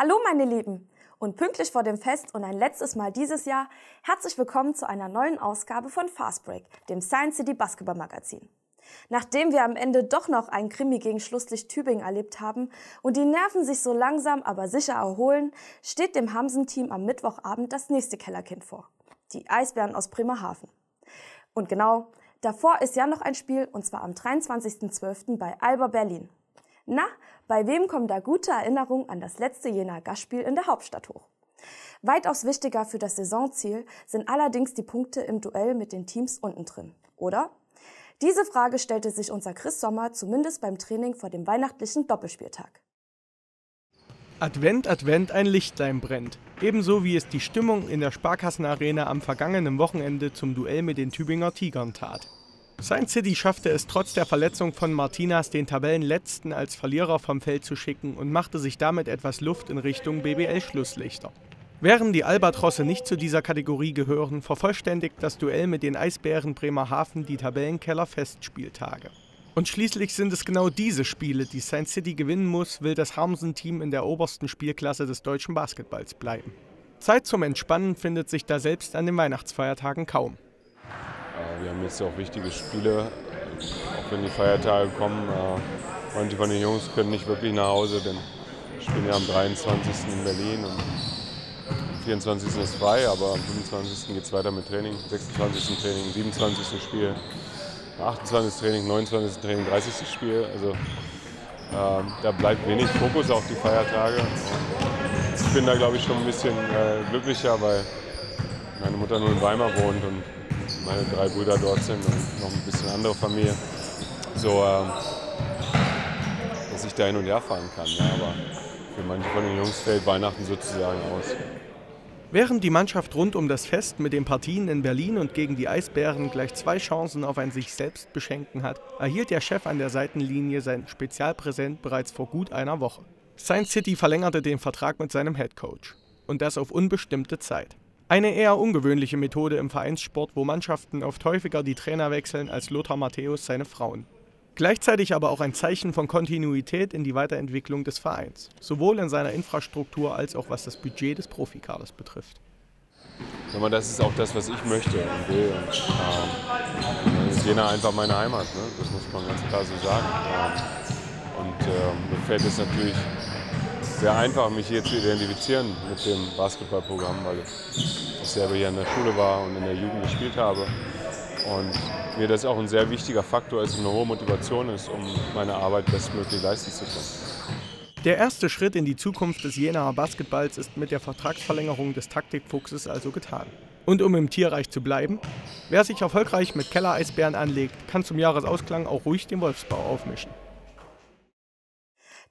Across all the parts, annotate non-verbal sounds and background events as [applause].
Hallo meine Lieben und pünktlich vor dem Fest und ein letztes Mal dieses Jahr herzlich willkommen zu einer neuen Ausgabe von Fast Break, dem Science City Basketball Magazin. Nachdem wir am Ende doch noch einen Krimi gegen Schlusslicht Tübingen erlebt haben und die Nerven sich so langsam aber sicher erholen, steht dem Hamsen-Team am Mittwochabend das nächste Kellerkind vor. Die Eisbären aus Bremerhaven. Und genau, davor ist ja noch ein Spiel und zwar am 23.12. bei Alba Berlin. Na, bei wem kommen da gute Erinnerungen an das letzte Jena Gastspiel in der Hauptstadt hoch? Weitaus wichtiger für das Saisonziel sind allerdings die Punkte im Duell mit den Teams unten drin, oder? Diese Frage stellte sich unser Chris Sommer zumindest beim Training vor dem weihnachtlichen Doppelspieltag. Advent, Advent, ein Lichtlein brennt. Ebenso wie es die Stimmung in der Sparkassenarena am vergangenen Wochenende zum Duell mit den Tübinger Tigern tat. Science City schaffte es trotz der Verletzung von Martinas den Tabellenletzten als Verlierer vom Feld zu schicken und machte sich damit etwas Luft in Richtung BBL-Schlusslichter. Während die Albatrosse nicht zu dieser Kategorie gehören, vervollständigt das Duell mit den Eisbären Bremerhaven die Tabellenkeller-Festspieltage. Und schließlich sind es genau diese Spiele, die Science City gewinnen muss, will das Harmsen-Team in der obersten Spielklasse des deutschen Basketballs bleiben. Zeit zum Entspannen findet sich da selbst an den Weihnachtsfeiertagen kaum. Wir haben jetzt auch wichtige Spiele, auch wenn die Feiertage kommen. Manche von den Jungs können nicht wirklich nach Hause, denn wir spielen ja am 23. in Berlin und 24. ist frei, aber am 25. geht es weiter mit Training, 26. Training, 27. Spiel, 28. Training, 29. Training, 30. Spiel. Also ähm, da bleibt wenig Fokus auf die Feiertage. Ich bin da glaube ich schon ein bisschen äh, glücklicher, weil meine Mutter nur in Weimar wohnt und meine drei Brüder dort sind und noch ein bisschen andere Familie. So, ähm, dass ich da hin und her fahren kann. Ja, aber für manche von den Jungs fällt Weihnachten sozusagen aus. Während die Mannschaft rund um das Fest mit den Partien in Berlin und gegen die Eisbären gleich zwei Chancen auf ein sich selbst beschenken hat, erhielt der Chef an der Seitenlinie sein Spezialpräsent bereits vor gut einer Woche. Science City verlängerte den Vertrag mit seinem Headcoach. Und das auf unbestimmte Zeit. Eine eher ungewöhnliche Methode im Vereinssport, wo Mannschaften oft häufiger die Trainer wechseln als Lothar Matthäus seine Frauen. Gleichzeitig aber auch ein Zeichen von Kontinuität in die Weiterentwicklung des Vereins, sowohl in seiner Infrastruktur als auch was das Budget des Profikaders betrifft. Das ist auch das, was ich möchte und will. Und, ähm, ist Jena einfach meine Heimat, ne? das muss man ganz klar so sagen. Ähm, und äh, mir fällt es natürlich sehr einfach, mich hier zu identifizieren mit dem Basketballprogramm, weil ich selber hier in der Schule war und in der Jugend gespielt habe. Und mir das auch ein sehr wichtiger Faktor ist, eine hohe Motivation ist, um meine Arbeit bestmöglich leisten zu können. Der erste Schritt in die Zukunft des Jenaer Basketballs ist mit der Vertragsverlängerung des Taktikfuchses also getan. Und um im Tierreich zu bleiben, wer sich erfolgreich mit Kellereisbären anlegt, kann zum Jahresausklang auch ruhig den Wolfsbau aufmischen.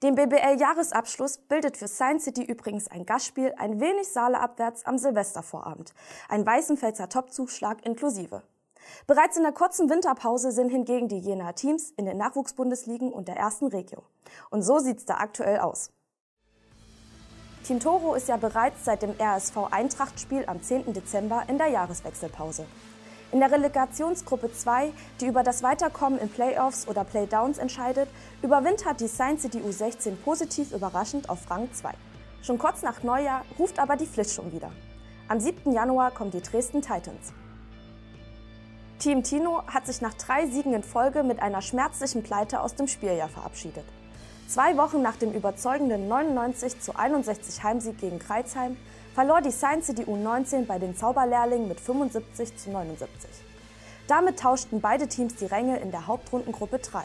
Den BBL-Jahresabschluss bildet für Science City übrigens ein Gastspiel ein wenig Saaleabwärts am Silvestervorabend. Ein Weißenfelser Topzuschlag inklusive. Bereits in der kurzen Winterpause sind hingegen die Jenaer Teams in den Nachwuchsbundesligen und der ersten Regio. Und so sieht's da aktuell aus. Team Toro ist ja bereits seit dem RSV Eintracht-Spiel am 10. Dezember in der Jahreswechselpause. In der Relegationsgruppe 2, die über das Weiterkommen in Playoffs oder Playdowns entscheidet, überwintert die Science City U16 positiv überraschend auf Rang 2. Schon kurz nach Neujahr ruft aber die Pflicht schon wieder. Am 7. Januar kommen die Dresden Titans. Team Tino hat sich nach drei Siegen in Folge mit einer schmerzlichen Pleite aus dem Spieljahr verabschiedet. Zwei Wochen nach dem überzeugenden 99 zu 61 Heimsieg gegen Kreuzheim verlor die Science City U19 bei den Zauberlehrlingen mit 75 zu 79. Damit tauschten beide Teams die Ränge in der Hauptrundengruppe 3.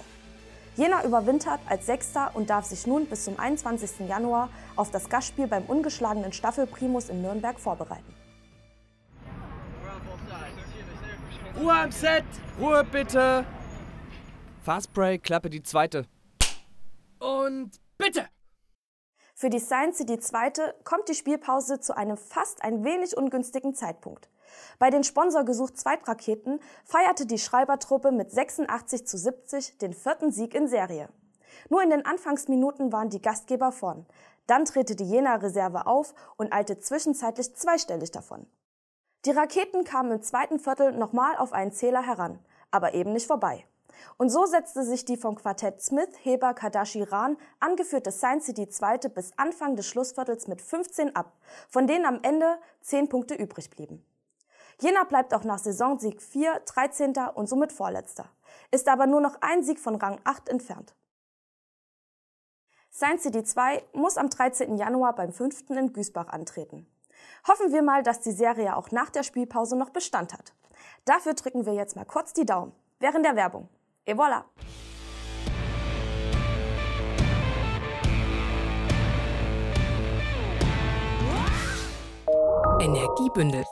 Jena überwintert als Sechster und darf sich nun bis zum 21. Januar auf das Gastspiel beim ungeschlagenen Staffelprimus in Nürnberg vorbereiten. Ruhe am Set! Ruhe bitte! Fastbreak, Klappe die zweite. Und bitte! Für die Science City zweite kommt die Spielpause zu einem fast ein wenig ungünstigen Zeitpunkt. Bei den sponsorgesucht Zweitraketen feierte die Schreibertruppe mit 86 zu 70 den vierten Sieg in Serie. Nur in den Anfangsminuten waren die Gastgeber vorn. Dann drehte die Jena Reserve auf und eilte zwischenzeitlich zweistellig davon. Die Raketen kamen im zweiten Viertel nochmal auf einen Zähler heran, aber eben nicht vorbei. Und so setzte sich die vom Quartett Smith, Heber, Kadashi, Rahn angeführte Science City Zweite bis Anfang des Schlussviertels mit 15 ab, von denen am Ende 10 Punkte übrig blieben. Jena bleibt auch nach Saisonsieg 4 13. und somit Vorletzter, ist aber nur noch ein Sieg von Rang 8 entfernt. Science City 2 muss am 13. Januar beim 5. in Güßbach antreten. Hoffen wir mal, dass die Serie auch nach der Spielpause noch Bestand hat. Dafür drücken wir jetzt mal kurz die Daumen, während der Werbung. Et voilà! Energiebündel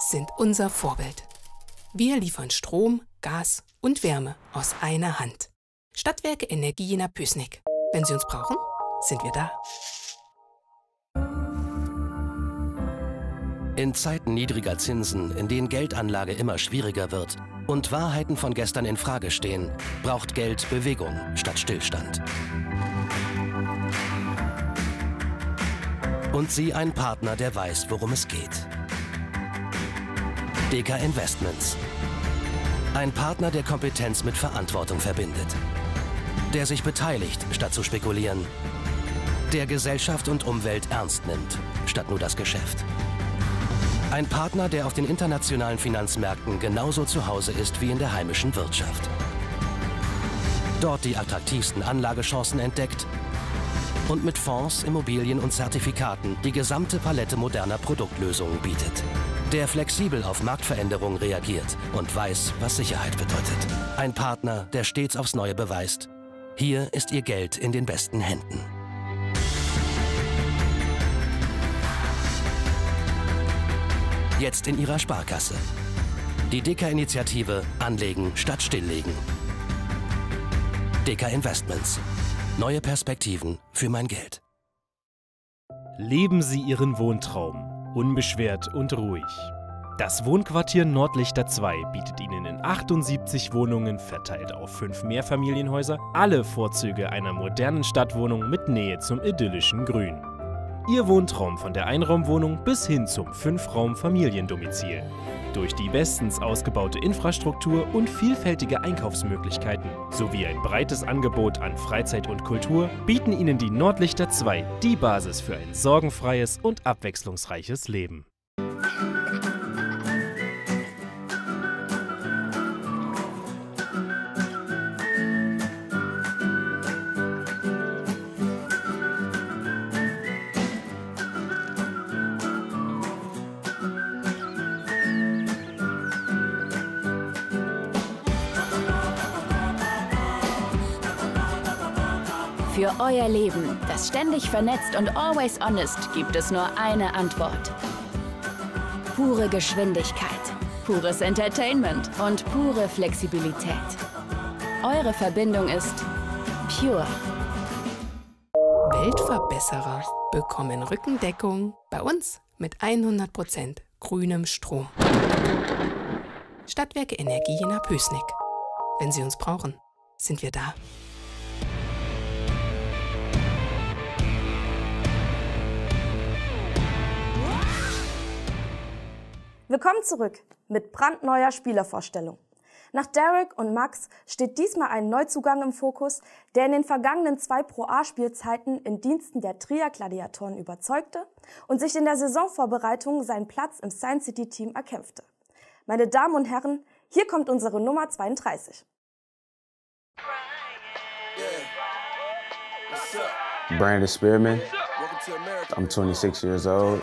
sind unser Vorbild. Wir liefern Strom, Gas und Wärme aus einer Hand. Stadtwerke Energie in Püßnig. Wenn Sie uns brauchen, sind wir da. In Zeiten niedriger Zinsen, in denen Geldanlage immer schwieriger wird und Wahrheiten von gestern in Frage stehen, braucht Geld Bewegung statt Stillstand. Und Sie ein Partner, der weiß, worum es geht. DK Investments. Ein Partner, der Kompetenz mit Verantwortung verbindet. Der sich beteiligt, statt zu spekulieren. Der Gesellschaft und Umwelt ernst nimmt, statt nur das Geschäft. Ein Partner, der auf den internationalen Finanzmärkten genauso zu Hause ist wie in der heimischen Wirtschaft. Dort die attraktivsten Anlagechancen entdeckt und mit Fonds, Immobilien und Zertifikaten die gesamte Palette moderner Produktlösungen bietet. Der flexibel auf Marktveränderungen reagiert und weiß, was Sicherheit bedeutet. Ein Partner, der stets aufs Neue beweist, hier ist Ihr Geld in den besten Händen. Jetzt in Ihrer Sparkasse. Die DK-Initiative Anlegen statt Stilllegen. DK Investments. Neue Perspektiven für mein Geld. Leben Sie Ihren Wohntraum. Unbeschwert und ruhig. Das Wohnquartier Nordlichter 2 bietet Ihnen in 78 Wohnungen verteilt auf fünf Mehrfamilienhäuser alle Vorzüge einer modernen Stadtwohnung mit Nähe zum idyllischen Grün. Ihr Wohntraum von der Einraumwohnung bis hin zum Fünfraum-Familiendomizil. Durch die bestens ausgebaute Infrastruktur und vielfältige Einkaufsmöglichkeiten sowie ein breites Angebot an Freizeit und Kultur bieten Ihnen die Nordlichter 2 die Basis für ein sorgenfreies und abwechslungsreiches Leben. Euer Leben, das ständig vernetzt und always honest, gibt es nur eine Antwort. Pure Geschwindigkeit, pures Entertainment und pure Flexibilität. Eure Verbindung ist pure. Weltverbesserer bekommen Rückendeckung bei uns mit 100% grünem Strom. Stadtwerke Energie in Püßnig. Wenn Sie uns brauchen, sind wir da. Willkommen zurück mit brandneuer Spielervorstellung. Nach Derek und Max steht diesmal ein Neuzugang im Fokus, der in den vergangenen zwei Pro A-Spielzeiten in Diensten der Trier Gladiatoren überzeugte und sich in der Saisonvorbereitung seinen Platz im Science City Team erkämpfte. Meine Damen und Herren, hier kommt unsere Nummer 32. Brandon Spearman. I'm 26 years old,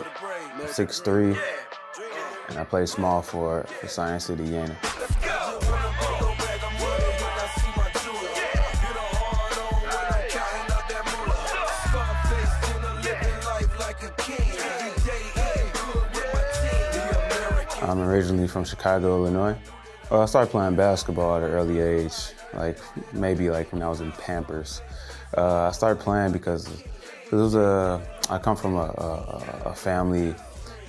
6'3", and I play small for, for Science City Jena. I'm originally from Chicago, Illinois. Well, I started playing basketball at an early age, like maybe like when I was in Pampers. Uh, I started playing because it was a, I come from a, a, a family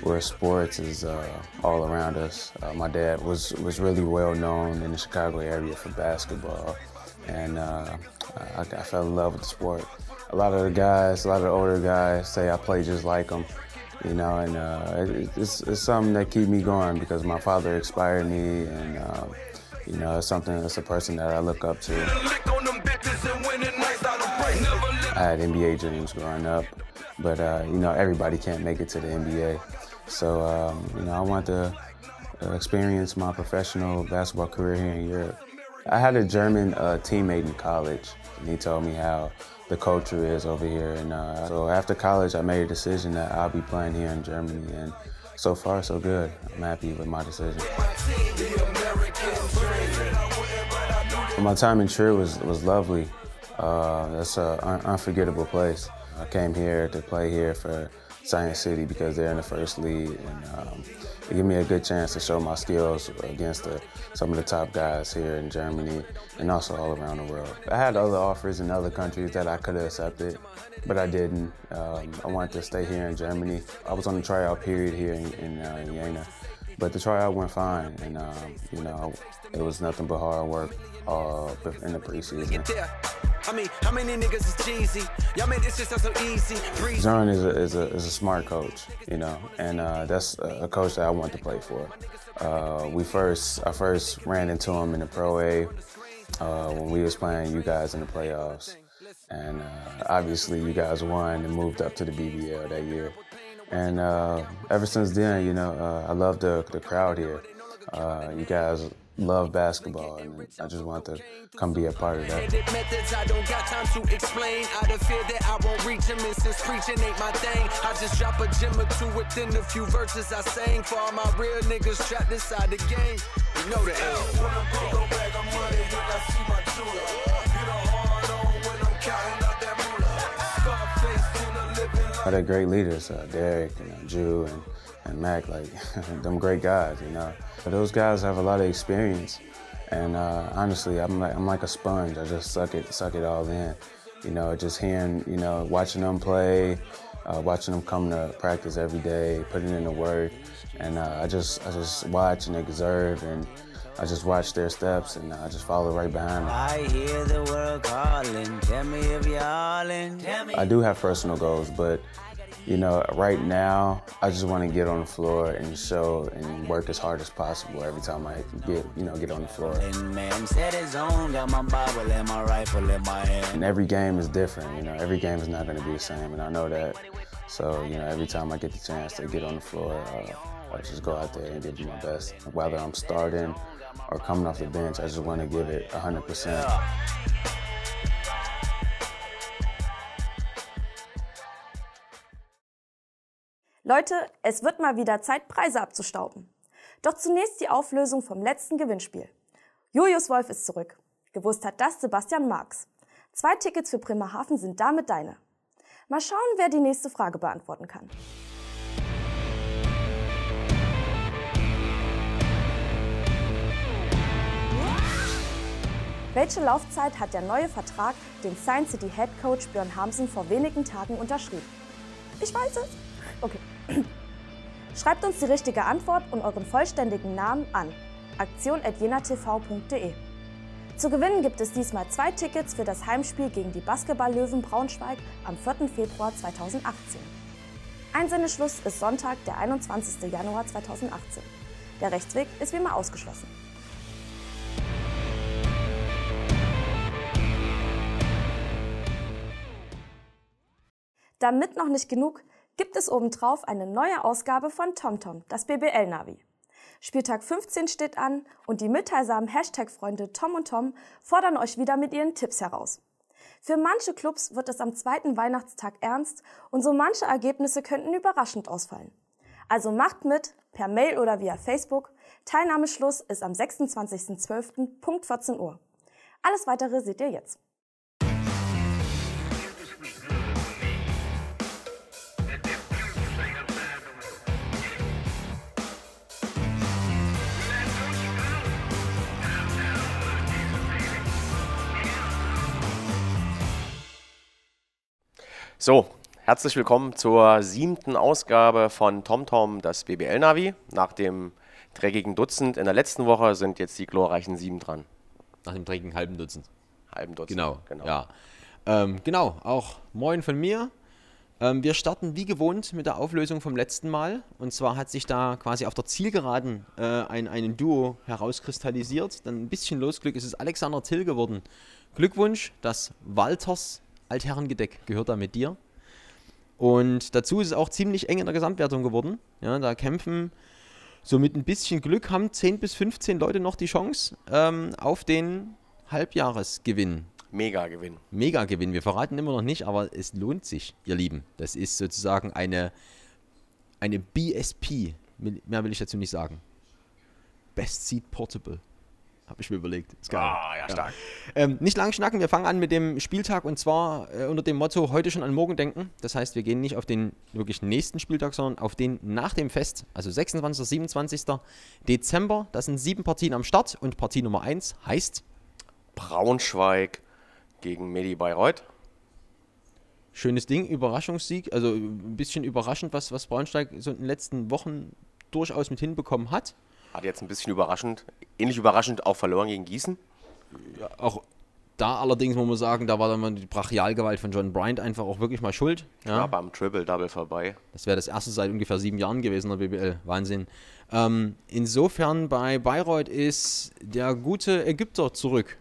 where sports is uh, all around us. Uh, my dad was, was really well known in the Chicago area for basketball, and uh, I, I, fell in love with the sport. A lot of the guys, a lot of the older guys say I play just like them, you know, and uh, it, it's, it's something that keep me going because my father inspired me, and uh, you know, it's something, that's a person that I look up to. I had NBA dreams growing up, but uh, you know, everybody can't make it to the NBA. So, um, you know, I want to uh, experience my professional basketball career here in Europe. I had a German uh, teammate in college, and he told me how the culture is over here. And uh, so after college, I made a decision that I'll be playing here in Germany. And so far, so good. I'm happy with my decision. My time in Trier was, was lovely. Uh, that's an un unforgettable place. I came here to play here for Science City because they're in the first league, and um, it gave me a good chance to show my skills against the, some of the top guys here in Germany and also all around the world. I had other offers in other countries that I could have accepted, but I didn't. Um, I wanted to stay here in Germany. I was on the tryout period here in, in, uh, in Jena, but the tryout went fine, and um, you know, it was nothing but hard work uh, in the preseason. I mean, how many niggas is Jeezy? Y'all made this just so easy. John is a, is, a, is a smart coach, you know, and uh, that's a coach that I want to play for. Uh, we first, I first ran into him in the Pro A uh, when we was playing you guys in the playoffs. And uh, obviously you guys won and moved up to the BBL that year. And uh, ever since then, you know, uh, I love the, the crowd here. you guys love basketball and I just want to come be a part of that. Methods I don't got time to explain. Out of fear that I won't reach him and since preaching ain't my thing I just drop a gem or two within the few verses I sang for all my real niggas trapped inside the game. You know the They're great leaders, uh, Derek and Jew and, and Mac, like [laughs] them great guys, you know. Those guys have a lot of experience, and uh, honestly, I'm like I'm like a sponge. I just suck it, suck it all in. You know, just hearing, you know, watching them play, uh, watching them come to practice every day, putting in the work, and uh, I just I just watch and observe and. I just watch their steps and I just follow right behind them. I hear the world calling, tell me if you're all in. I do have personal goals, but you know, right now, I just want to get on the floor and show and work as hard as possible every time I get, you know, get on the floor. And every game is different, you know, every game is not going to be the same, and I know that. So, you know, every time I get the chance to get on the floor, uh, I just go out there and give my best. Whether I'm starting or coming off the bench, I just want to give it 100%. Leute, es wird mal wieder Zeit, Preise abzustauben. Doch zunächst die Auflösung vom letzten Gewinnspiel. Julius Wolf ist zurück. Gewusst hat das Sebastian Marx. Zwei Tickets für Bremerhaven sind damit deine. Mal schauen, wer die nächste Frage beantworten kann. Welche Laufzeit hat der neue Vertrag, den Science City Head Coach Björn Hamsen vor wenigen Tagen unterschrieben? Ich weiß es. Okay. [clears throat] Schreibt uns die richtige Antwort und euren vollständigen Namen an aktion.jenatv.de. Zu gewinnen gibt es diesmal zwei Tickets für das Heimspiel gegen die Basketball-Löwen Braunschweig am 4. Februar 2018. Einsendeschluss ist Sonntag, der 21. Januar 2018. Der Rechtsweg ist wie immer ausgeschlossen. Damit noch nicht genug, gibt es obendrauf eine neue Ausgabe von TomTom, das BBL-Navi. Spieltag 15 steht an und die mitteilsamen Hashtag-Freunde Tom und Tom fordern euch wieder mit ihren Tipps heraus. Für manche Clubs wird es am zweiten Weihnachtstag ernst und so manche Ergebnisse könnten überraschend ausfallen. Also macht mit, per Mail oder via Facebook. Teilnahmeschluss ist am 26.12. Punkt 14 Uhr. Alles weitere seht ihr jetzt. So, herzlich willkommen zur siebten Ausgabe von TomTom, das BBL-Navi. Nach dem dreckigen Dutzend in der letzten Woche sind jetzt die glorreichen sieben dran. Nach dem dreckigen halben Dutzend. Halben Dutzend. Genau, genau. Ja. Ähm, genau, auch moin von mir. Ähm, wir starten wie gewohnt mit der Auflösung vom letzten Mal. Und zwar hat sich da quasi auf der Zielgeraden äh, ein, ein Duo herauskristallisiert. Dann ein bisschen Losglück ist es Alexander Till geworden. Glückwunsch, das Walters Altherrengedeck gehört da mit dir. Und dazu ist es auch ziemlich eng in der Gesamtwertung geworden. Ja, da kämpfen so mit ein bisschen Glück haben 10 bis 15 Leute noch die Chance ähm, auf den Halbjahresgewinn. Mega-Gewinn. Mega-Gewinn. Wir verraten immer noch nicht, aber es lohnt sich, ihr Lieben. Das ist sozusagen eine, eine BSP. Mehr will ich dazu nicht sagen. Best Seat Portable. Habe ich mir überlegt. Ist geil. Ah, ja, stark. Ja. Ähm, nicht lang schnacken, wir fangen an mit dem Spieltag und zwar äh, unter dem Motto heute schon an morgen denken. Das heißt, wir gehen nicht auf den wirklich nächsten Spieltag, sondern auf den nach dem Fest, also 26. 27. Dezember. Das sind sieben Partien am Start und Partie Nummer 1 heißt Braunschweig gegen Medi Bayreuth. Schönes Ding, Überraschungssieg, also ein bisschen überraschend, was, was Braunschweig so in den letzten Wochen durchaus mit hinbekommen hat. Hat jetzt ein bisschen überraschend, ähnlich überraschend auch verloren gegen Gießen. Ja, auch da allerdings muss man sagen, da war dann mal die Brachialgewalt von John Bryant einfach auch wirklich mal schuld. Ja, ja beim Triple-Double vorbei. Das wäre das erste seit ungefähr sieben Jahren gewesen in der BBL. Wahnsinn. Ähm, insofern bei Bayreuth ist der gute Ägypter zurück.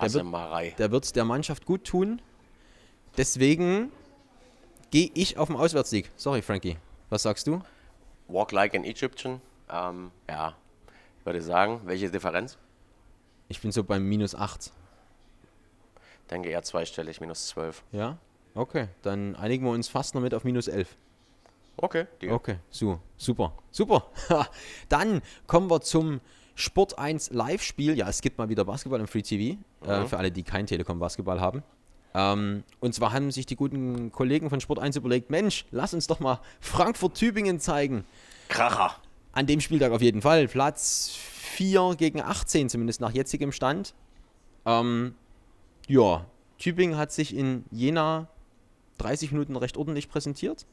Der wird, der wird der Mannschaft gut tun. Deswegen gehe ich auf den Auswärtssieg. Sorry, Frankie. Was sagst du? Walk like an Egyptian. Ähm, ja, ich würde sagen, welche Differenz? Ich bin so beim minus 8. Denke eher zweistellig, minus 12. Ja? Okay, dann einigen wir uns fast noch mit auf minus 11. Okay, deal. Okay, so, super, super. [laughs] dann kommen wir zum Sport 1 Live-Spiel. Ja, es gibt mal wieder Basketball im Free TV, äh, mhm. äh, für alle, die kein Telekom Basketball haben. Ähm, und zwar haben sich die guten Kollegen von Sport 1 überlegt, Mensch, lass uns doch mal Frankfurt-Tübingen zeigen. Kracher. An dem Spieltag auf jeden Fall. Platz 4 gegen 18, zumindest nach jetzigem Stand. Ähm, ja, Tübingen hat sich in Jena 30 Minuten recht ordentlich präsentiert.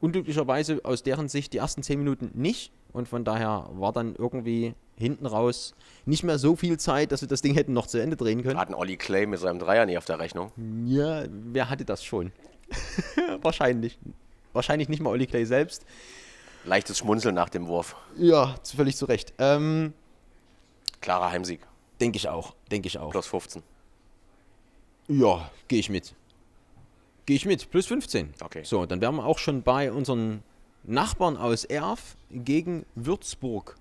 Unglücklicherweise aus deren Sicht die ersten 10 Minuten nicht. Und von daher war dann irgendwie hinten raus nicht mehr so viel Zeit, dass wir das Ding hätten noch zu Ende drehen können. Hatten Olli Clay mit seinem Dreier nicht auf der Rechnung? Ja, wer hatte das schon? [laughs] Wahrscheinlich. Wahrscheinlich nicht mal Olli Clay selbst. Leichtes Schmunzeln nach dem Wurf. Ja, völlig zu Recht. Ähm, Klarer Heimsieg. Denke ich auch. Denke ich auch. Plus 15. Ja, gehe ich mit. Gehe ich mit. Plus 15. Okay. So, dann wären wir auch schon bei unseren Nachbarn aus Erf gegen Würzburg.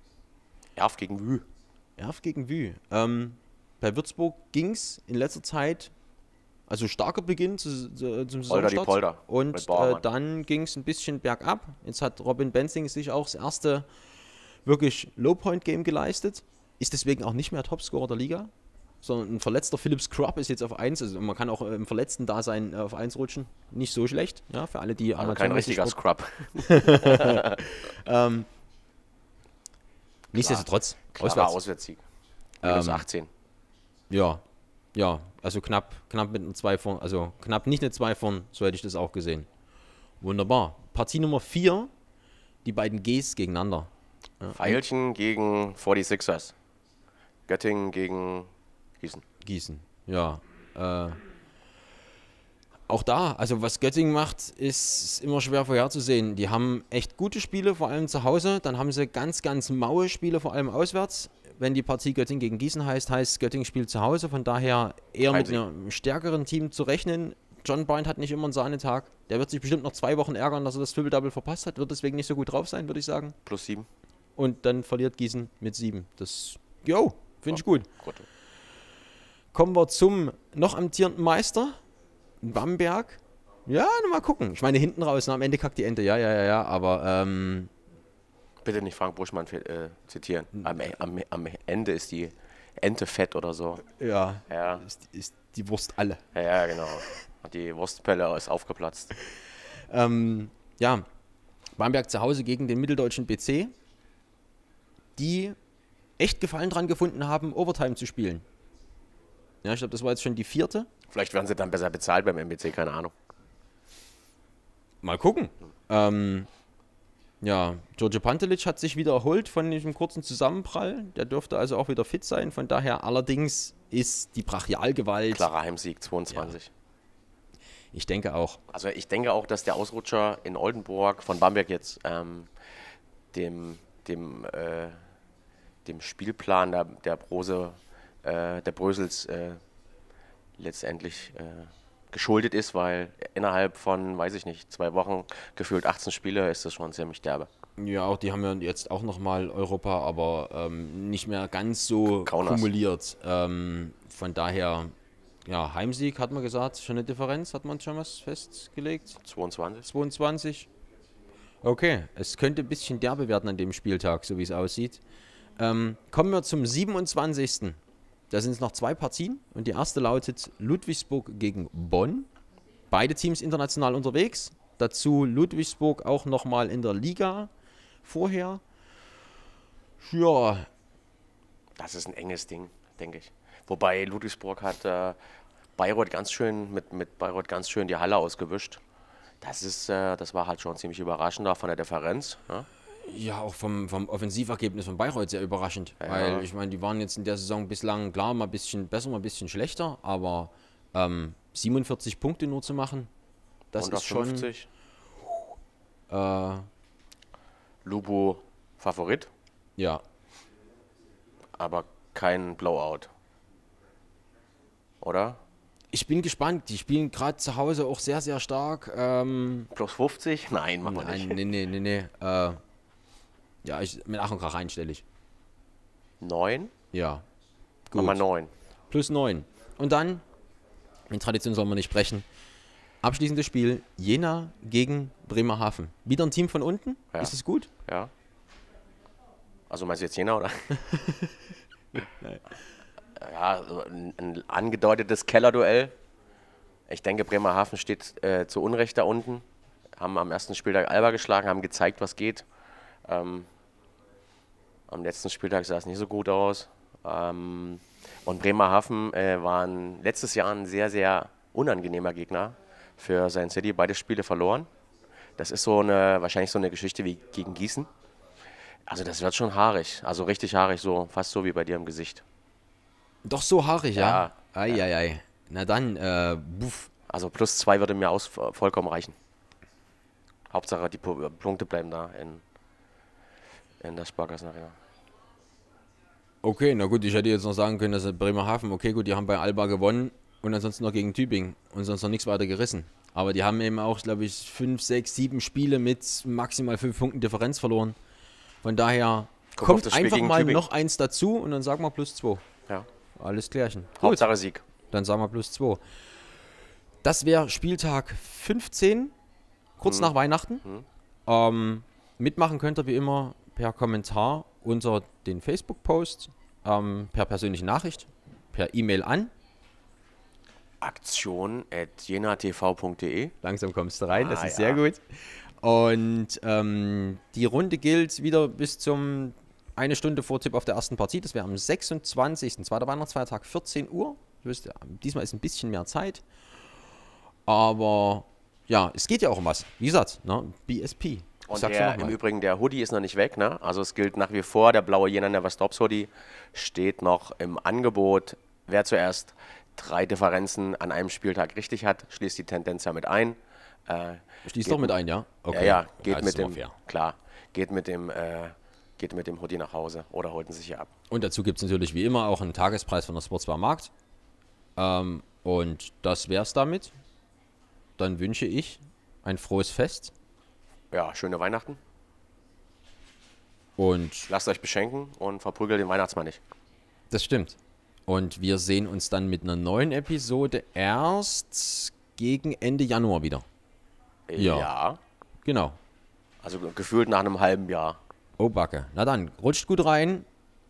Erf gegen Wü. Erf gegen Wü. Ähm, bei Würzburg ging es in letzter Zeit also starker Beginn zu, zu, zum Saisonstart. die Polder. Und äh, dann ging es ein bisschen bergab. Jetzt hat Robin Benzing sich auch das erste wirklich Low-Point-Game geleistet. Ist deswegen auch nicht mehr Topscorer der Liga. Sondern ein verletzter Philipp Scrub ist jetzt auf 1. Also man kann auch im verletzten Dasein äh, auf 1 rutschen. Nicht so schlecht, ja, für alle, die Aber kein richtiger Scrub. [laughs] ähm, nichtsdestotrotz. Auswärts. Auswärtssieg. Minus ähm, 18. Ja, ja, also knapp, knapp mit einem 2 vorn, also knapp nicht eine 2 vorn, so hätte ich das auch gesehen. Wunderbar. Partie Nummer 4, die beiden Gs gegeneinander. Ja. Feilchen gegen 46ers. Göttingen gegen Gießen. Gießen, ja. Äh, auch da, also was Göttingen macht, ist immer schwer vorherzusehen. Die haben echt gute Spiele, vor allem zu Hause. Dann haben sie ganz, ganz maue Spiele, vor allem auswärts wenn die Partie Göttingen gegen Gießen heißt, heißt Göttingen spielt zu Hause. Von daher eher mit einem stärkeren Team zu rechnen. John Bryant hat nicht immer einen Sahnetag. Der wird sich bestimmt noch zwei Wochen ärgern, dass er das Triple-Double verpasst hat. Wird deswegen nicht so gut drauf sein, würde ich sagen. Plus sieben. Und dann verliert Gießen mit sieben. Das, yo, finde ich gut. gut. Kommen wir zum noch amtierenden Meister, Bamberg. Ja, mal gucken. Ich meine, hinten raus, na, am Ende kackt die Ente. Ja, ja, ja, ja. Aber ähm, bitte nicht Frank Buschmann äh, zitieren. Am, am, am, Ende ist die Ente fett oder so. Ja. ja. Ist, ist die Wurst alle. Ja, ja genau. Die Wurstpelle ist aufgeplatzt. Ähm, ja. Bamberg zu Hause gegen den mitteldeutschen BC, die echt Gefallen dran gefunden haben, Overtime zu spielen. Ja, ich glaube, das war jetzt schon die vierte. Vielleicht werden sie dann besser bezahlt beim MBC, keine Ahnung. Mal gucken. Ähm, ja, Giorgio Pantelic hat sich wieder erholt von diesem kurzen Zusammenprall. Der dürfte also auch wieder fit sein. Von daher allerdings ist die Brachialgewalt. Klarer Heimsieg 22. Ja. Ich denke auch. Also ich denke auch, dass der Ausrutscher in Oldenburg von Bamberg jetzt ähm, dem, dem, äh, dem Spielplan der, der Brose, äh, der Brösels äh, letztendlich äh, geschuldet ist, weil innerhalb von, weiß ich nicht, zwei Wochen gefühlt 18 Spiele ist das schon ziemlich derbe. Ja, auch die haben ja jetzt auch nochmal Europa, aber ähm, nicht mehr ganz so Kaunas. kumuliert. Ähm, von daher, ja, Heimsieg hat man gesagt, schon eine Differenz, hat man schon was festgelegt? 22. 22. Okay, es könnte ein bisschen derbe werden an dem Spieltag, so wie es aussieht. Ähm, kommen wir zum 27. Da sind es noch zwei Partien und die erste lautet Ludwigsburg gegen Bonn. Beide Teams international unterwegs. Dazu Ludwigsburg auch nochmal in der Liga vorher. Ja, Das ist ein enges Ding, denke ich. Wobei Ludwigsburg hat äh, Bayreuth ganz schön mit, mit Bayreuth ganz schön die Halle ausgewischt. Das ist, äh, das war halt schon ziemlich überraschend da von der Differenz. Ne? Ja, auch vom, vom Offensivergebnis von Bayreuth sehr überraschend. Ja. Weil ich meine, die waren jetzt in der Saison bislang klar mal ein bisschen besser, mal ein bisschen schlechter, aber ähm, 47 Punkte nur zu machen, das ist schon. 150. Äh, Lubo Favorit, ja, aber kein Blowout. Oder? ich bin gespannt. Die spielen gerade zu Hause auch sehr, sehr stark. Ähm, Plus 50? Nein, machen wir nein, nicht. nee, nee, nee, nee. Äh, ja, ich, mit Ach und Krach einstellig. 9? Ja. Gut. Mal 9. Plus 9. Und dann, in Tradition soll man nicht brechen, abschließendes Spiel Jena gegen Bremerhaven. Wieder ein Team von unten? Ja. Ist es gut? Ja. Also meinst du jetzt Jena oder? [laughs] ja, so ein, ein angedeutetes Kellerduell. Ich denke, Bremerhaven steht äh, zu Unrecht da unten. Haben am ersten Spieltag Alba geschlagen, haben gezeigt, was geht. Ähm, am letzten Spieltag sah es nicht so gut aus. Ähm, und Bremerhaven äh, waren letztes Jahr ein sehr, sehr unangenehmer Gegner für sein City. Beide Spiele verloren. Das ist so eine, wahrscheinlich so eine Geschichte wie gegen Gießen. Also das wird schon haarig. Also richtig haarig, so fast so wie bei dir im Gesicht. Doch so haarig, ja? Ja. Eieiei. Na dann, äh, buff. Also plus zwei würde mir aus, vollkommen reichen. Hauptsache die Pu- Punkte bleiben da in, in der Sparkassenarena. Okay, na gut, ich hätte jetzt noch sagen können, dass Bremerhaven, okay, gut, die haben bei Alba gewonnen und ansonsten noch gegen Tübingen und sonst noch nichts weiter gerissen. Aber die haben eben auch, glaube ich, fünf, sechs, sieben Spiele mit maximal fünf Punkten Differenz verloren. Von daher kommt Spiel einfach mal Tübingen. noch eins dazu und dann sagen wir plus zwei. Ja. Alles klärchen. Gut, Hauptsache Sieg. dann sagen wir plus zwei. Das wäre Spieltag 15, kurz nach Weihnachten. Ähm, mitmachen könnt ihr wie immer per Kommentar unter den Facebook-Post, ähm, per persönliche Nachricht, per E-Mail an. Aktion at jenatv.de. Langsam kommst du rein, das Ah, ist ja. sehr gut. Und ähm, die Runde gilt wieder bis zum eine Stunde vor Tipp auf der ersten Partie. Das wäre am 26. zweiter Weihnachtsfeiertag, 14 Uhr. Wisst, ja, diesmal ist ein bisschen mehr Zeit. Aber ja, es geht ja auch um was. Wie gesagt, ne? BSP. Und sag's der, im. Übrigen, der Hoodie ist noch nicht weg. Ne? Also es gilt nach wie vor, der blaue Jena Never Stops Hoodie steht noch im Angebot. Wer zuerst drei Differenzen an einem Spieltag richtig hat, schließt die Tendenz ja mit ein. Äh, Schließt doch mit ein, ja? Ja, ja, geht das mit dem, klar, geht mit dem, äh, geht mit dem Hoodie nach Hause oder holt ihn sich hier ab. Und dazu gibt es natürlich wie immer auch einen Tagespreis von der Sportsbar Markt. Ähm, und das wär's damit. Dann wünsche ich ein frohes Fest Ja, schöne Weihnachten. und Lasst euch beschenken und verprügelt den Weihnachtsmann nicht. das stimmt. Und wir sehen uns dann mit einer neuen Episode erst gegen Ende Januar wieder. Ja. ja. Genau. Also gefühlt nach einem halben Jahr. Oh, Backe. Na dann, rutscht gut rein.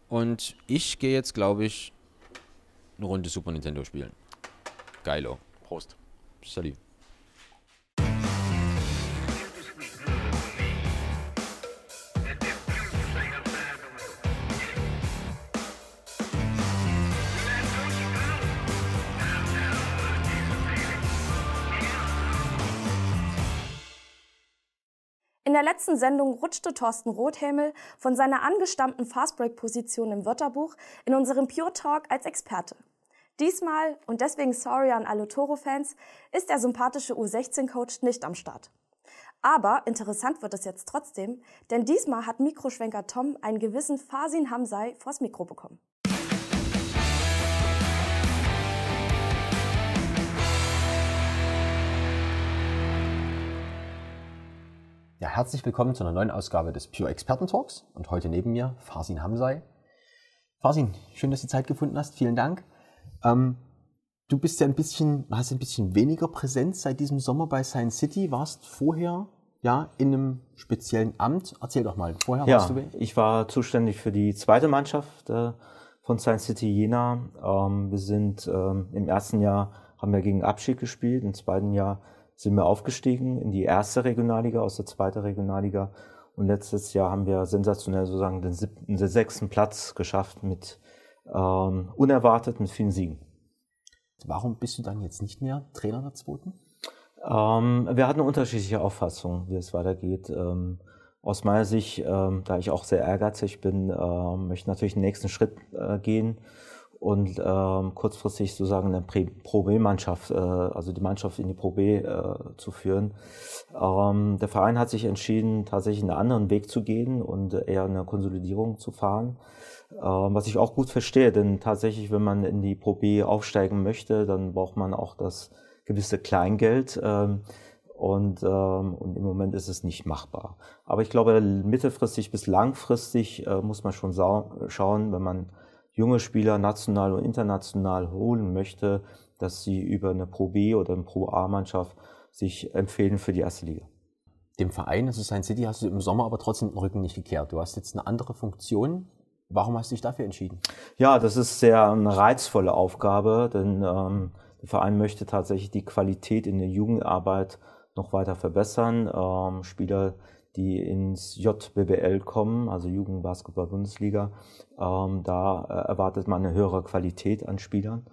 Und ich gehe jetzt, glaube ich, eine Runde Super Nintendo spielen. Geilo. Prost. Salut. Der letzten Sendung rutschte Thorsten Rothämel von seiner angestammten Fastbreak-Position im Wörterbuch in unserem Pure Talk als Experte. Diesmal, und deswegen sorry an alle Toro-Fans, ist der sympathische U16-Coach nicht am Start. Aber interessant wird es jetzt trotzdem, denn diesmal hat Mikroschwenker Tom einen gewissen Fasin Hamsai vors Mikro bekommen. Herzlich willkommen zu einer neuen Ausgabe des Pure Experten Talks und heute neben mir Fasin Hamsai. Fasin, schön, dass du Zeit gefunden hast. Vielen Dank. Ähm, du bist ja ein bisschen, hast ein bisschen weniger Präsenz seit diesem Sommer bei Science City, warst vorher ja in einem speziellen Amt. Erzähl doch mal, vorher ja, warst du ich war zuständig für die zweite Mannschaft äh, von Science City Jena. Ähm, wir sind ähm, im ersten Jahr haben wir gegen Abschied gespielt, im zweiten Jahr sind wir aufgestiegen in die erste Regionalliga aus der zweiten Regionalliga. Und letztes Jahr haben wir sensationell sozusagen den, siebten, den sechsten Platz geschafft mit ähm, unerwartet mit vielen Siegen. Warum bist du dann jetzt nicht mehr Trainer der zweiten? Ähm, wir hatten unterschiedliche Auffassungen, wie es weitergeht. Ähm, aus meiner Sicht, ähm, da ich auch sehr ehrgeizig bin, äh, möchte ich natürlich den nächsten Schritt äh, gehen und ähm, kurzfristig sozusagen eine Pro B-Mannschaft, äh, also die Mannschaft in die Pro B äh, zu führen. Ähm, der Verein hat sich entschieden, tatsächlich einen anderen Weg zu gehen und eher eine Konsolidierung zu fahren, ähm, was ich auch gut verstehe, denn tatsächlich, wenn man in die Pro B aufsteigen möchte, dann braucht man auch das gewisse Kleingeld. Ähm, und, ähm, und im Moment ist es nicht machbar. Aber ich glaube, mittelfristig bis langfristig äh, muss man schon schauen, wenn man junge Spieler national und international holen möchte, dass sie über eine Pro B oder eine Pro A-Mannschaft sich empfehlen für die erste Liga. Dem Verein, also Science City, hast du im Sommer aber trotzdem den Rücken nicht gekehrt. Du hast jetzt eine andere Funktion. Warum hast du dich dafür entschieden? Ja, das ist sehr eine reizvolle Aufgabe, denn ähm, der Verein möchte tatsächlich die Qualität in der Jugendarbeit noch weiter verbessern. Ähm, Spieler, die ins JBBL kommen, also Jugendbasketball-Bundesliga. Ähm, da äh, erwartet man eine höhere Qualität an Spielern.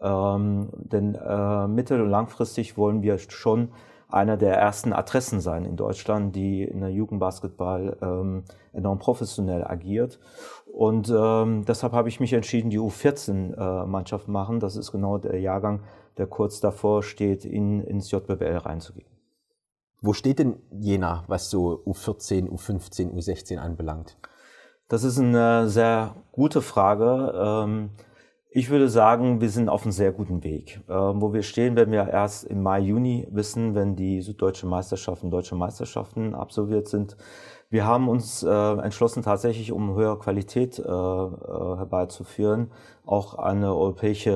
Ähm, denn äh, mittel- und langfristig wollen wir schon einer der ersten Adressen sein in Deutschland, die in der Jugendbasketball ähm, enorm professionell agiert. Und ähm, deshalb habe ich mich entschieden, die U14-Mannschaft äh, machen. Das ist genau der Jahrgang, der kurz davor steht, in, ins JBL reinzugehen. Wo steht denn Jena, was so U14, U15, U16 anbelangt? Das ist eine sehr gute Frage. Ähm, ich würde sagen, wir sind auf einem sehr guten Weg. Ähm, wo wir stehen, werden wir erst im Mai, Juni wissen, wenn die Süddeutsche Meisterschaften, Deutsche Meisterschaften absolviert sind. Wir haben uns äh, entschlossen, tatsächlich um höhere Qualität äh, äh, herbeizuführen, auch eine europäische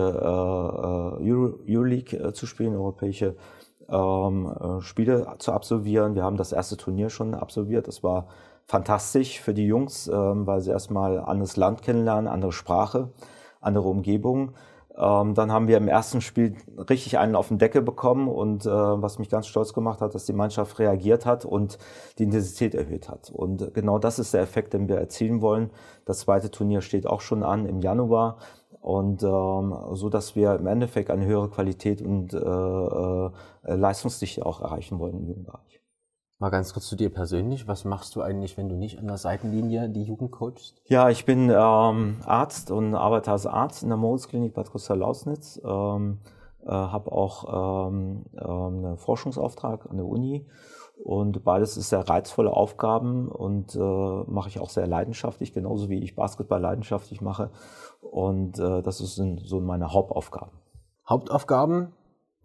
Euroleague zu spielen, europäische ähm, äh, Spiele zu absolvieren. Wir haben das erste Turnier schon absolviert. Das war fantastisch für die Jungs, ähm, weil sie erstmal anderes Land kennenlernen, andere Sprache, andere Umgebung. Ähm, dann haben wir im ersten Spiel richtig einen auf den Deckel bekommen und äh, was mich ganz stolz gemacht hat, dass die Mannschaft reagiert hat und die Intensität erhöht hat. Und genau das ist der Effekt, den wir erzielen wollen. Das zweite Turnier steht auch schon an im Januar und ähm, so dass wir im Endeffekt eine höhere Qualität und äh, äh, Leistungsdichte auch erreichen wollen im Jugendbereich. Mal ganz kurz zu dir persönlich. Was machst du eigentlich, wenn du nicht an der Seitenlinie die Jugend coachst? Ja, ich bin ähm, Arzt und arbeite als Arzt in der Moritz-Klinik Bad Großer-Lausnitz. Ähm, äh, habe auch ähm, äh, einen Forschungsauftrag an der Uni und beides ist sehr reizvolle Aufgaben und äh, mache ich auch sehr leidenschaftlich, genauso wie ich Basketball leidenschaftlich mache. Und äh, das sind so meine Hauptaufgaben. Hauptaufgaben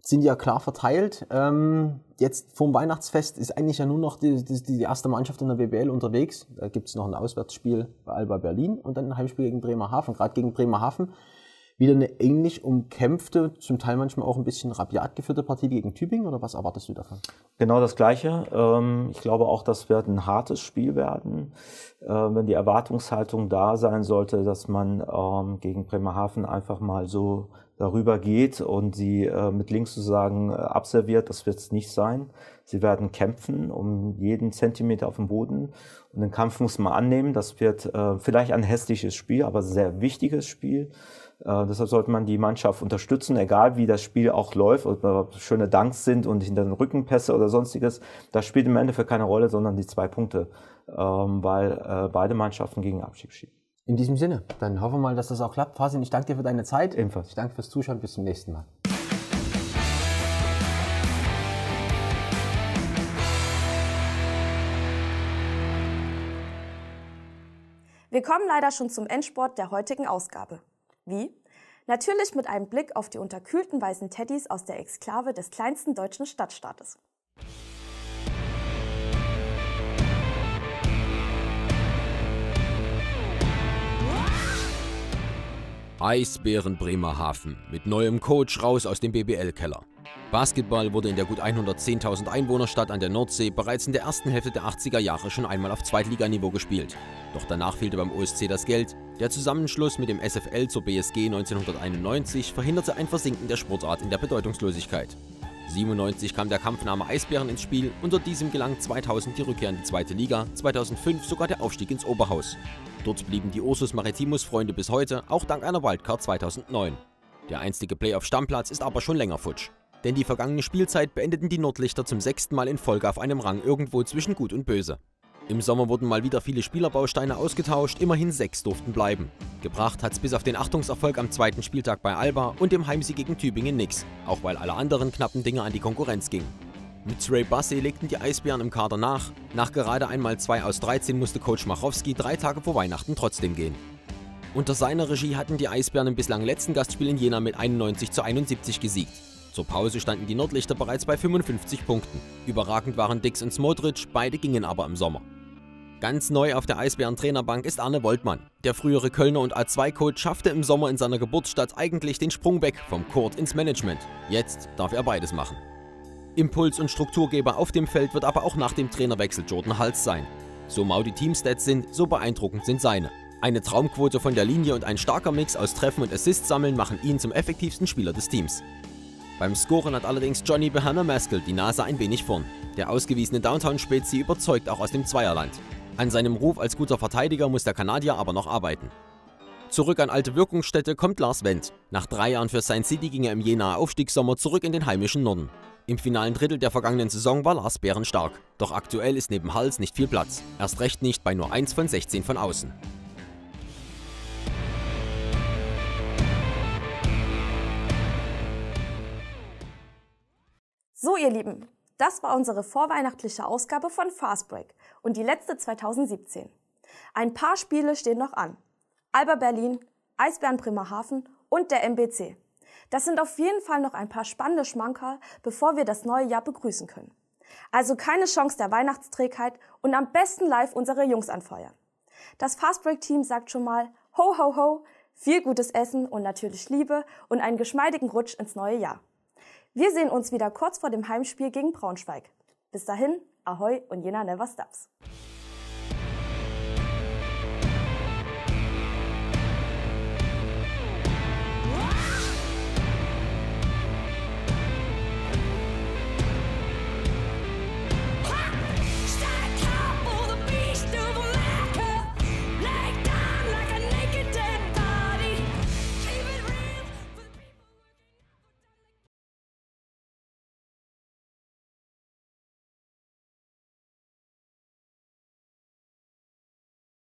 sind ja klar verteilt. Ähm, jetzt vom Weihnachtsfest ist eigentlich ja nur noch die, die, die erste Mannschaft in der BBL unterwegs. Da gibt es noch ein Auswärtsspiel bei Alba Berlin und dann ein Heimspiel gegen Bremerhaven. Gerade gegen Bremerhaven wieder eine ähnlich umkämpfte, zum Teil manchmal auch ein bisschen rabiat geführte Partie gegen Tübingen oder was erwartest du davon? Genau das Gleiche. Ähm, ich glaube auch, das wird ein hartes Spiel werden. Äh, wenn die Erwartungshaltung da sein sollte, dass man ähm, gegen Bremerhaven einfach mal so darüber geht und sie äh, mit links sozusagen äh, abserviert, das wird es nicht sein. Sie werden kämpfen um jeden Zentimeter auf dem Boden und den Kampf muss man annehmen. Das wird vielleicht ein hässliches Spiel, aber sehr wichtiges Spiel. Äh, deshalb sollte man die Mannschaft unterstützen, egal wie das Spiel auch läuft, ob schöne Danks sind und hinter den Rückenpässe oder sonstiges. Das spielt im Endeffekt keine Rolle, sondern die zwei Punkte, ähm, weil äh, beide Mannschaften gegen Abstieg schieben. In diesem Sinne, dann hoffen wir mal, dass das auch klappt. Fasin, ich danke dir für deine Zeit. Ebenfalls. Ich danke fürs Zuschauen. Bis zum nächsten Mal. Wir kommen leider schon zum Endsport der heutigen Ausgabe. Wie? Natürlich mit einem Blick auf die unterkühlten weißen Teddys aus der Exklave des kleinsten deutschen Stadtstaates. Eisbären Bremerhaven mit neuem Coach raus aus dem BBL-Keller. Basketball wurde in der gut 110.000 Einwohnerstadt an der Nordsee bereits in der ersten Hälfte der 80er Jahre schon einmal auf Zweitliganiveau gespielt. Doch danach fehlte beim OSC das Geld. Der Zusammenschluss mit dem SFL zur BSG 1991 verhinderte ein Versinken der Sportart in der Bedeutungslosigkeit. 97 kam der Kampfname Eisbären ins Spiel, unter diesem gelang 2000 die Rückkehr in die zweite Liga, 2005 sogar der Aufstieg ins Oberhaus. Dort blieben die Ursus Maritimus Freunde bis heute, auch dank einer Wildcard 2009. Der einstige Playoff-Stammplatz ist aber schon länger futsch. Denn die vergangene Spielzeit beendeten die Nordlichter zum sechsten Mal in Folge auf einem Rang irgendwo zwischen Gut und Böse. Im Sommer wurden mal wieder viele Spielerbausteine ausgetauscht, immerhin sechs durften bleiben. Gebracht hat's bis auf den Achtungserfolg am zweiten Spieltag bei Alba und dem Heimsieg gegen Tübingen nix, auch weil alle anderen knappen Dinge an die Konkurrenz gingen. Mit Trey Bussey legten die Eisbären im Kader nach. Nach gerade einmal 2 aus 13 musste Coach Machowski drei Tage vor Weihnachten trotzdem gehen. Unter seiner Regie hatten die Eisbären im bislang letzten Gastspiel in Jena mit 91 zu 71 gesiegt. Zur Pause standen die Nordlichter bereits bei 55 Punkten. Überragend waren Dix und Smodric, beide gingen aber im Sommer. Ganz neu auf der Eisbären-Trainerbank ist Arne Woltmann. Der frühere Kölner und A2-Coach schaffte im Sommer in seiner Geburtsstadt eigentlich den Sprung weg vom Court ins Management. Jetzt darf er beides machen. Impuls und Strukturgeber auf dem Feld wird aber auch nach dem Trainerwechsel Jordan Hals sein. So mau die Teamstats sind, so beeindruckend sind seine. Eine Traumquote von der Linie und ein starker Mix aus Treffen und Assists sammeln machen ihn zum effektivsten Spieler des Teams. Beim Scoren hat allerdings Johnny Behanna Maskell die Nase ein wenig vorn. Der ausgewiesene Downtown-Spezi überzeugt auch aus dem Zweierland. An seinem Ruf als guter Verteidiger muss der Kanadier aber noch arbeiten. Zurück an alte Wirkungsstätte kommt Lars Wendt. Nach drei Jahren für Saint City ging er im Jenaer Aufstiegssommer zurück in den heimischen Norden. Im finalen Drittel der vergangenen Saison war Lars Bären stark. Doch aktuell ist neben Hals nicht viel Platz. Erst recht nicht bei nur 1 von 16 von außen. So, ihr Lieben, das war unsere vorweihnachtliche Ausgabe von Fastbreak und die letzte 2017. Ein paar Spiele stehen noch an. Alba Berlin, Eisbären Bremerhaven und der MBC. Das sind auf jeden Fall noch ein paar spannende Schmankerl, bevor wir das neue Jahr begrüßen können. Also keine Chance der Weihnachtsträgheit und am besten live unsere Jungs anfeuern. Das Fastbreak-Team sagt schon mal Ho, ho, ho, viel gutes Essen und natürlich Liebe und einen geschmeidigen Rutsch ins neue Jahr. Wir sehen uns wieder kurz vor dem Heimspiel gegen Braunschweig. Bis dahin, Ahoi und Jena Never Stops.